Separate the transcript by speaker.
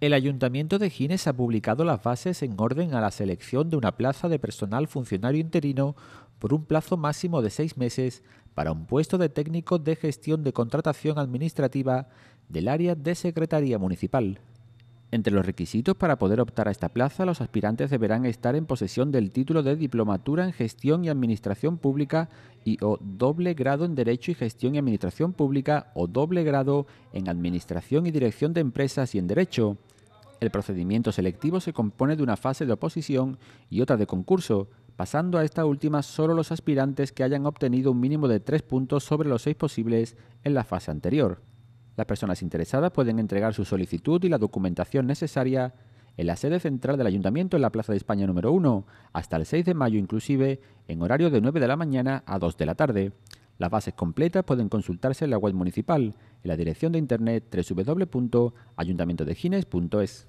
Speaker 1: El Ayuntamiento de Gines ha publicado las bases en orden a la selección de una plaza de personal funcionario interino por un plazo máximo de seis meses para un puesto de técnico de gestión de contratación administrativa del área de Secretaría Municipal. Entre los requisitos para poder optar a esta plaza, los aspirantes deberán estar en posesión del título de Diplomatura en Gestión y Administración Pública y o doble grado en Derecho y Gestión y Administración Pública o doble grado en Administración y Dirección de Empresas y en Derecho. El procedimiento selectivo se compone de una fase de oposición y otra de concurso, pasando a esta última solo los aspirantes que hayan obtenido un mínimo de tres puntos sobre los seis posibles en la fase anterior. Las personas interesadas pueden entregar su solicitud y la documentación necesaria en la sede central del Ayuntamiento en la Plaza de España número 1, hasta el 6 de mayo inclusive, en horario de 9 de la mañana a 2 de la tarde. Las bases completas pueden consultarse en la web municipal, en la dirección de internet www.ayuntamientodegines.es.